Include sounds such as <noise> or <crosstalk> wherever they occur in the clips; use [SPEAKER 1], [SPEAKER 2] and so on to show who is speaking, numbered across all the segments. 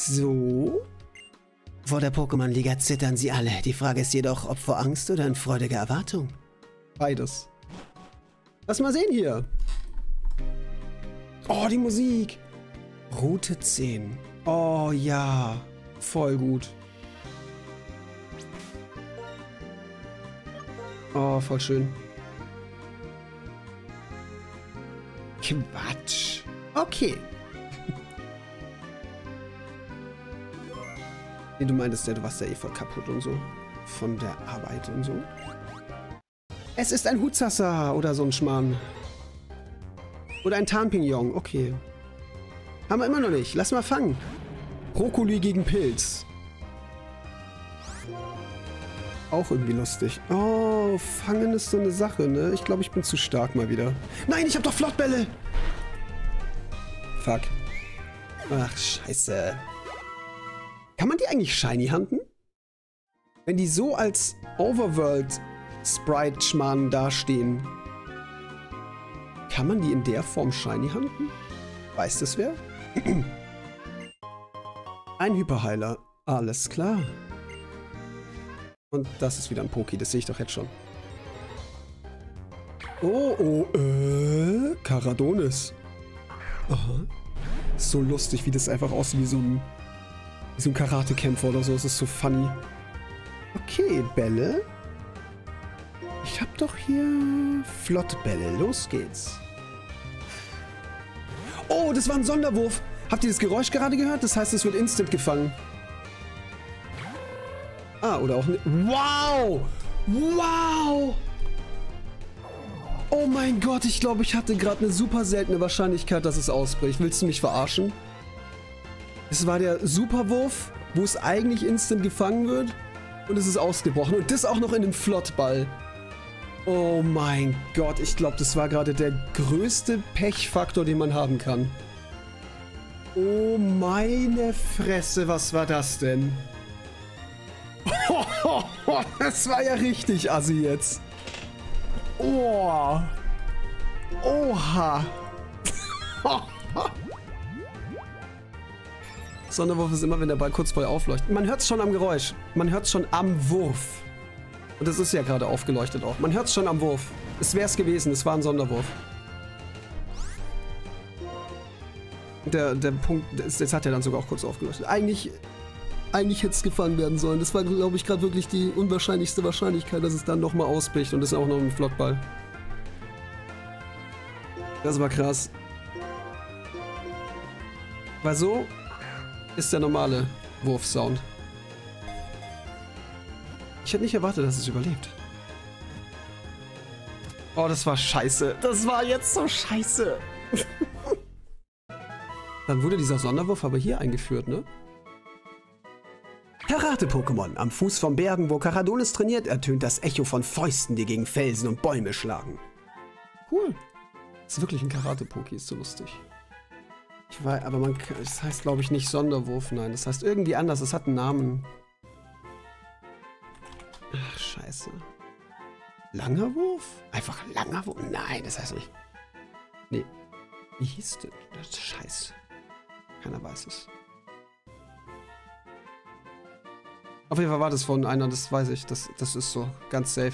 [SPEAKER 1] So. Vor der Pokémon-Liga zittern sie alle. Die Frage ist jedoch, ob vor Angst oder in freudiger Erwartung.
[SPEAKER 2] Beides. Lass mal sehen hier. Oh, die Musik. Route 10. Oh ja. Voll gut. Oh, voll schön. Quatsch. Okay. Nee, du meintest ja, du warst ja eh voll kaputt und so. Von der Arbeit und so. Es ist ein Hutsassa oder so ein Schmarrn. Oder ein Tarnpignon. Okay. Haben wir immer noch nicht. Lass mal fangen. Brokkoli gegen Pilz. Auch irgendwie lustig. Oh, fangen ist so eine Sache, ne? Ich glaube, ich bin zu stark mal wieder. Nein, ich habe doch Flottbälle! Fuck. Ach, scheiße. Kann man die eigentlich shiny handen? Wenn die so als Overworld-Sprite-Schmarrn dastehen, kann man die in der Form shiny handen? Weiß das wer? <clears throat> Ein Hyperheiler. Alles klar. Und das ist wieder ein Poki, das sehe ich doch jetzt schon. Oh, oh, äh, Karadonis. Aha. So lustig, wie das einfach aussieht wie so ein, wie so ein Karate-Kämpfer oder so. Das ist so funny. Okay, Bälle. Ich hab doch hier Flottbälle. Los geht's. Oh, das war ein Sonderwurf. Habt ihr das Geräusch gerade gehört? Das heißt, es wird instant gefangen. Ah, oder auch. Wow! Wow! Oh mein Gott, ich glaube, ich hatte gerade eine super seltene Wahrscheinlichkeit, dass es ausbricht. Willst du mich verarschen? Es war der Superwurf, wo es eigentlich instant gefangen wird. Und es ist ausgebrochen. Und das auch noch in den Flottball. Oh mein Gott, ich glaube, das war gerade der größte Pechfaktor, den man haben kann. Oh meine Fresse, was war das denn? <laughs> das war ja richtig assi jetzt. Oh. Oha. <laughs> Sonderwurf ist immer, wenn der Ball kurz vorher aufleuchtet. Man hört es schon am Geräusch. Man hört es schon am Wurf. Und das ist ja gerade aufgeleuchtet auch. Man hört es schon am Wurf. Es wäre es gewesen. Es war ein Sonderwurf. Der, der Punkt, das hat ja dann sogar auch kurz aufgeleuchtet. Eigentlich eigentlich hätte es gefangen werden sollen. Das war, glaube ich, gerade wirklich die unwahrscheinlichste Wahrscheinlichkeit, dass es dann nochmal ausbricht und das ist auch noch ein Flottball. Das war krass. Weil so ist der normale Wurfsound. Ich hätte nicht erwartet, dass es überlebt. Oh, das war scheiße. Das war jetzt so scheiße. <laughs> Dann wurde dieser Sonderwurf aber hier eingeführt, ne? Karate-Pokémon. Am Fuß vom Bergen, wo Karadonis trainiert, ertönt das Echo von Fäusten, die gegen Felsen und Bäume schlagen. Cool. Das ist wirklich ein Karate-Poki, ist so lustig. Ich weiß, aber man, das heißt glaube ich nicht Sonderwurf, nein. Das heißt irgendwie anders, es hat einen Namen. Ach, scheiße. Langer Wurf? Einfach langer Wurf? Nein, das heißt nicht. Nee. Wie hieß denn das? Scheiße. Keiner weiß es. Auf jeden Fall war das von einer, das weiß ich. Das, das ist so ganz safe.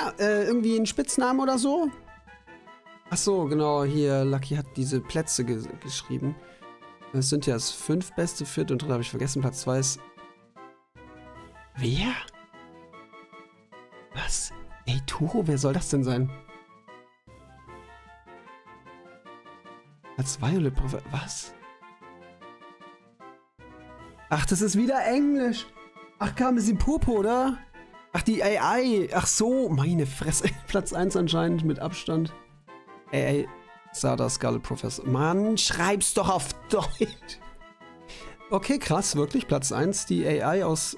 [SPEAKER 2] Ja, äh, irgendwie ein Spitznamen oder so? Ach so, genau, hier, Lucky hat diese Plätze ge geschrieben. Es sind ja das fünf beste Fit und drin habe ich vergessen, Platz 2 ist Wer? Was? Ey, Turo, wer soll das denn sein? Als Violet Prophet. Was? Ach, das ist wieder Englisch. Ach, kam es in Purpur, oder? Ach, die AI. Ach so, meine Fresse. <laughs> Platz 1 anscheinend mit Abstand. AI. Sada Skull Professor. Mann, schreib's doch auf <laughs> Deutsch. Okay, krass, wirklich. Platz 1, die AI aus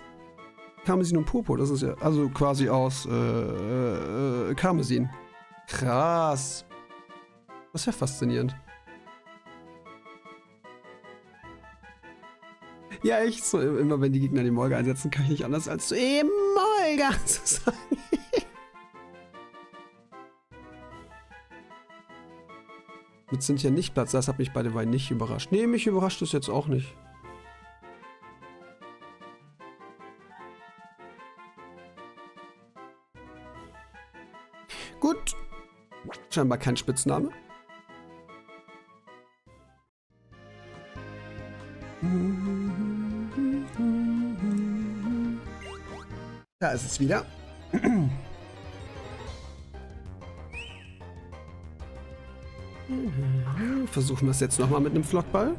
[SPEAKER 2] Karmesin und Purpur, das ist ja, also quasi aus äh, äh, Karmesin. Krass. Das ist ja faszinierend. Ja, echt so. Immer wenn die Gegner den Molga einsetzen, kann ich nicht anders als zu eben Molga <laughs> zu sagen. Mit sind ja nicht Platz. Das hat mich bei der Wein nicht überrascht. Nee, mich überrascht das jetzt auch nicht. Gut. Scheinbar kein Spitzname. Ist es wieder. Versuchen wir es jetzt nochmal mit einem Flockball.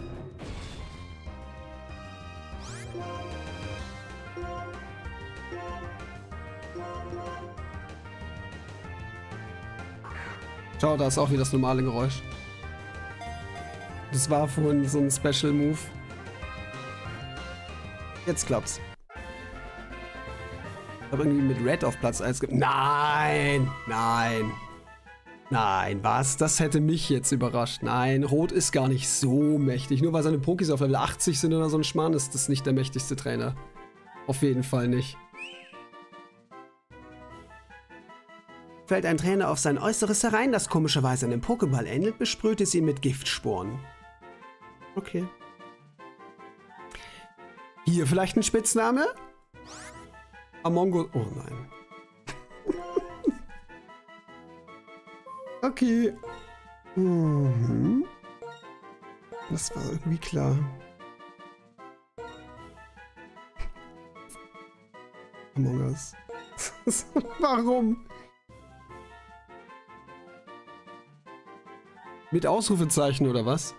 [SPEAKER 2] Schau, da ist auch wieder das normale Geräusch. Das war vorhin so ein Special Move. Jetzt klappt's. Aber irgendwie mit Red auf Platz 1 Nein! Nein! Nein, was? Das hätte mich jetzt überrascht. Nein, Rot ist gar nicht so mächtig. Nur weil seine Pokis auf Level 80 sind oder so ein Schmarrn, ist das nicht der mächtigste Trainer. Auf jeden Fall nicht.
[SPEAKER 1] Fällt ein Trainer auf sein Äußeres herein, das komischerweise einem Pokéball ähnelt, besprüht es ihn mit Giftsporen.
[SPEAKER 2] Okay. Hier vielleicht ein Spitzname? Among Us. Oh nein. <laughs> okay. Mhm. Das war irgendwie klar. Among Us. <laughs> Warum? Mit Ausrufezeichen oder was?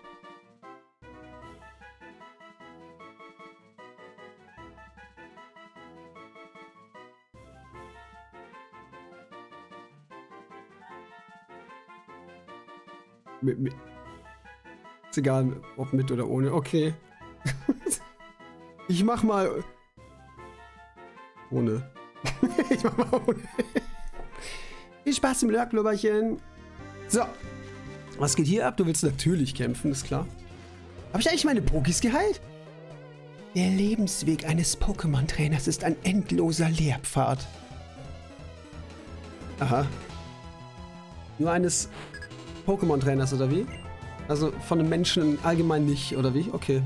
[SPEAKER 2] Mit, mit. Ist egal, ob mit oder ohne. Okay. ich mach mal. Ohne. <laughs> ich mach mal ohne. Viel Spaß im Lörklubberchen. So. Was geht hier ab? Du willst natürlich kämpfen, ist klar. Habe ich eigentlich meine Pokis geheilt?
[SPEAKER 1] Der Lebensweg eines Pokémon-Trainers ist ein endloser Lehrpfad.
[SPEAKER 2] Aha. Nur eines Pokémon-Trainers, oder wie? Also von einem Menschen allgemein nicht, oder wie? Okay.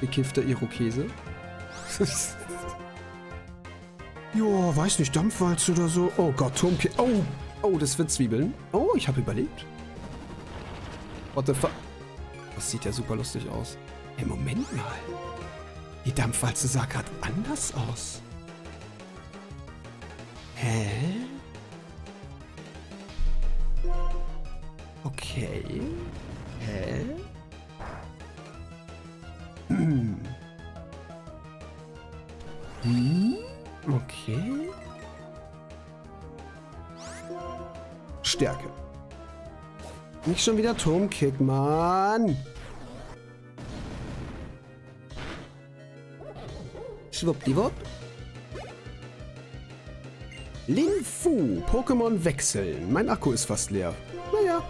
[SPEAKER 2] Bekiffter Irokese. <laughs> Jo, weiß nicht, Dampfwalz oder so. Oh Gott, Turmke. Oh, oh, das wird Zwiebeln. Oh, ich habe überlebt. What the fuck? Das sieht ja super lustig aus.
[SPEAKER 1] Hey, Moment mal. Die Dampfwalze sah gerade anders aus. Hä? Okay. Hä? Hm. <clears throat> Hm? Okay.
[SPEAKER 2] Stärke. Nicht schon wieder Turmkick, Mann. Schwuppdiwupp. Linfu, Pokémon wechseln. Mein Akku ist fast leer. Naja,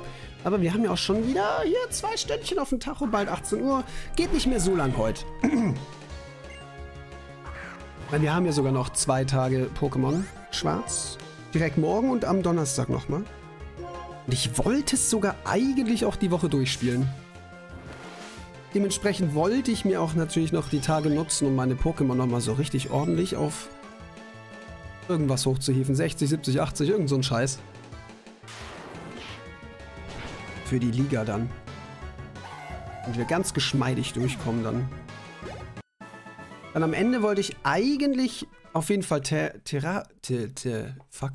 [SPEAKER 2] aber wir haben ja auch schon wieder hier zwei Stündchen auf dem Tacho, bald 18 Uhr. Geht nicht mehr so lang heute. <clears throat> Weil wir haben ja sogar noch zwei Tage Pokémon Schwarz. Direkt morgen und am Donnerstag nochmal. Und ich wollte es sogar eigentlich auch die Woche durchspielen. Dementsprechend wollte ich mir auch natürlich noch die Tage nutzen, um meine Pokémon nochmal so richtig ordentlich auf irgendwas hochzuhieven. 60, 70, 80, irgend so ein Scheiß. Für die Liga dann. Und wir ganz geschmeidig durchkommen dann. Dann am Ende wollte ich eigentlich auf jeden Fall Ter Terra... Ter, ter, fuck.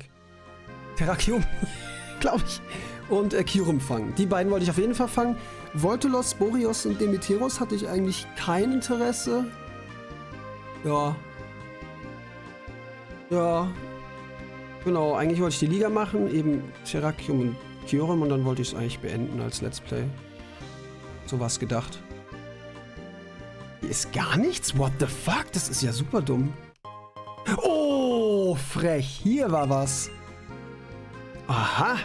[SPEAKER 2] Terrakium, <laughs> glaube ich. Und äh, Kyurem fangen. Die beiden wollte ich auf jeden Fall fangen. Voltolos, Boreos und Demeteros hatte ich eigentlich kein Interesse. Ja. Ja. Genau, eigentlich wollte ich die Liga machen, eben Terrakium und Kyurem und dann wollte ich es eigentlich beenden als Let's Play. So was gedacht. Hier ist gar nichts? What the fuck? Das ist ja super dumm. Oh, frech. Hier war was. Aha.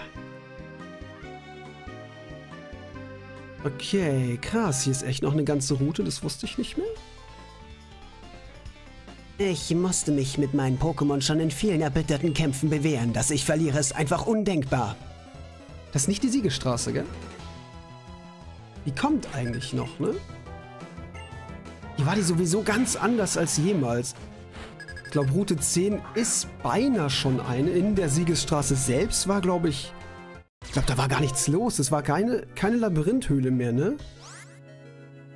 [SPEAKER 2] Okay, krass. Hier ist echt noch eine ganze Route, das wusste ich nicht mehr.
[SPEAKER 1] Ich musste mich mit meinen Pokémon schon in vielen erbitterten Kämpfen bewähren. Dass ich verliere, ist einfach undenkbar.
[SPEAKER 2] Das ist nicht die Siegesstraße, gell? Die kommt eigentlich noch, ne? Hier war die sowieso ganz anders als jemals. Ich glaube, Route 10 ist beinahe schon eine. In der Siegesstraße selbst war, glaube ich... Ich glaube, da war gar nichts los. Es war keine, keine Labyrinthöhle mehr, ne?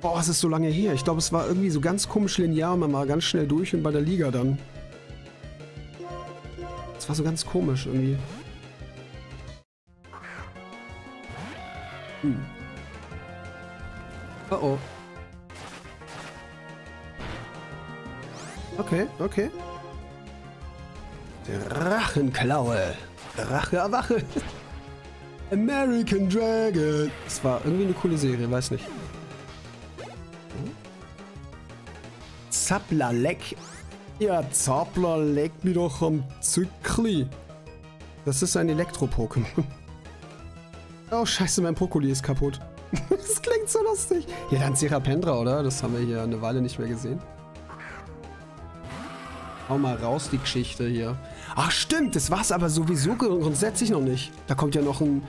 [SPEAKER 2] Boah, es ist so lange her. Ich glaube, es war irgendwie so ganz komisch linear. Man war ganz schnell durch und bei der Liga dann. Es war so ganz komisch irgendwie. Hm. Oh oh. Okay, okay. Drachenklaue. Drache erwache. <laughs> American Dragon. Das war irgendwie eine coole Serie, weiß nicht. Zapplerleck. Ja, Zappler leckt mich doch am Zückli. Das ist ein Elektro-Pokémon. <laughs> Oh, scheiße, mein Brokkoli ist kaputt. <laughs> das klingt so lustig. Ja, dann Serapendra, oder? Das haben wir hier eine Weile nicht mehr gesehen. Hau mal raus, die Geschichte hier. Ach, stimmt, das war's aber sowieso grundsätzlich noch nicht. Da kommt ja noch ein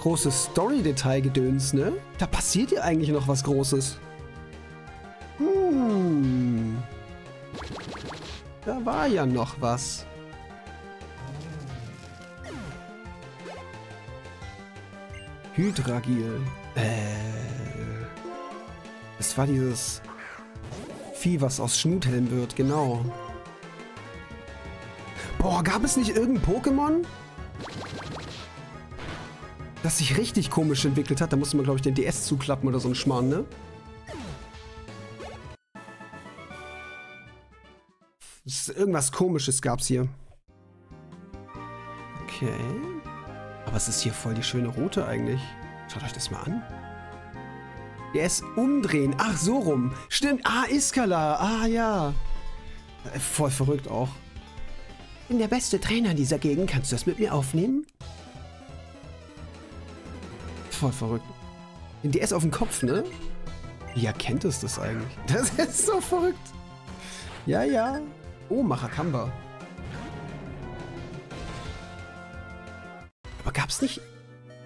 [SPEAKER 2] großes Story-Detail-Gedöns, ne? Da passiert ja eigentlich noch was Großes. Hm. Da war ja noch was. Hydragil. Äh. Das war dieses Vieh, was aus Schmuthelm wird, genau. Boah, gab es nicht irgendein Pokémon? Das sich richtig komisch entwickelt hat. Da musste man, glaube ich, den DS zuklappen oder so ein Schmarrn, ne? Irgendwas komisches gab's hier. Okay. Aber es ist hier voll die schöne Route eigentlich. Schaut euch das mal an. DS umdrehen. Ach, so rum. Stimmt. Ah, Iskala. Ah, ja. Äh, voll verrückt auch.
[SPEAKER 1] Bin der beste Trainer dieser Gegend. Kannst du das mit mir aufnehmen?
[SPEAKER 2] Voll verrückt. Den DS auf den Kopf, ne? Wie erkennt es das eigentlich? <laughs> Das ist so verrückt. Ja, ja. Oh, Machakamba. Aber gab's nicht...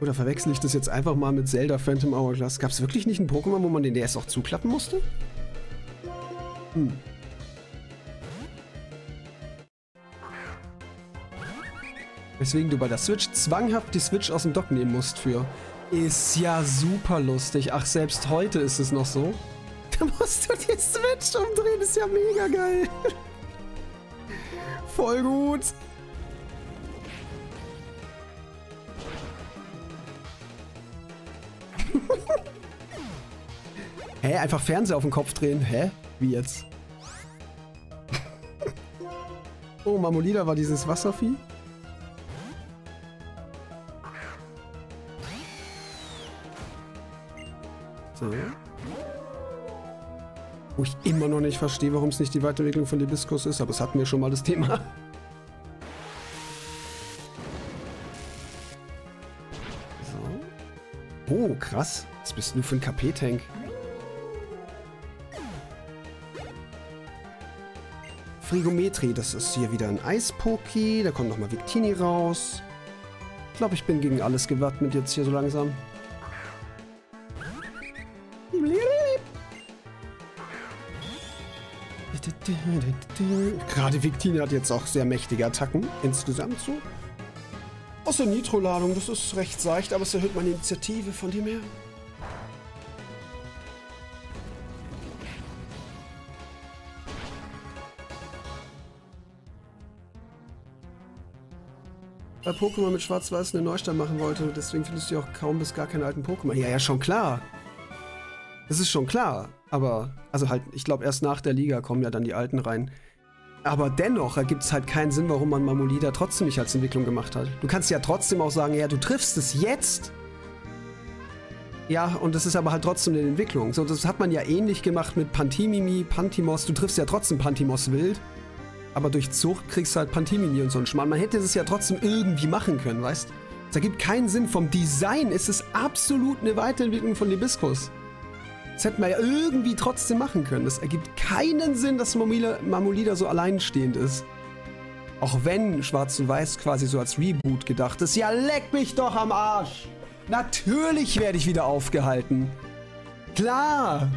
[SPEAKER 2] Oder verwechsel ich das jetzt einfach mal mit Zelda Phantom Hourglass? Gab's wirklich nicht ein Pokémon, wo man den DS auch zuklappen musste? Hm. Weswegen du bei der Switch zwanghaft die Switch aus dem Dock nehmen musst für. Ist ja super lustig. Ach, selbst heute ist es noch so. <laughs> Da musst du die Switch umdrehen, ist ja mega geil. <laughs> Voll gut. <laughs> Hä? Einfach Fernseher auf den Kopf drehen? Hä? Wie jetzt? oh, Mamolida war dieses Wasservieh? Wo ich immer noch nicht verstehe, warum es nicht die Weiterentwicklung von Libiskus ist, aber es hatten wir schon mal das Thema. So. Oh, krass. Was bist du für ein KP-Tank? Frigometri, das ist hier wieder ein Eispoki. Da kommt nochmal Victini raus. Ich glaube, ich bin gegen alles gewappnet jetzt hier so langsam. Gerade Victini hat jetzt auch sehr mächtige Attacken. Insgesamt so. Außer Nitro-Ladung, das ist recht seicht, aber es erhöht meine Initiative von dem her. Weil Pokémon mit Schwarz-Weiß eine Neustart machen wollte, deswegen findest du auch kaum bis gar keine alten Pokémon. Ja, ja, schon klar. Das ist schon klar. Aber, also halt, ich glaube, erst nach der Liga kommen ja dann die Alten rein. Aber dennoch ergibt es halt keinen Sinn, warum man Mamolida trotzdem nicht als Entwicklung gemacht hat. Du kannst ja trotzdem auch sagen, ja, du triffst es jetzt. Ja, und das ist aber halt trotzdem eine Entwicklung. So, das hat man ja ähnlich gemacht mit Pantimimi, Pantimos. Du triffst ja trotzdem Pantimos wild. Aber durch Zucht kriegst du halt Pantimimi und so einen Schmarrn. Man hätte es ja trotzdem irgendwie machen können, weißt? Das ergibt keinen Sinn. Vom Design ist es absolut eine Weiterentwicklung von Libiskus. Das hätten wir ja irgendwie trotzdem machen können. Das ergibt keinen Sinn, dass Mamulida so alleinstehend ist. Auch wenn Schwarz und Weiß quasi so als Reboot gedacht ist. Ja, leck mich doch am Arsch! Natürlich werde ich wieder aufgehalten. Klar!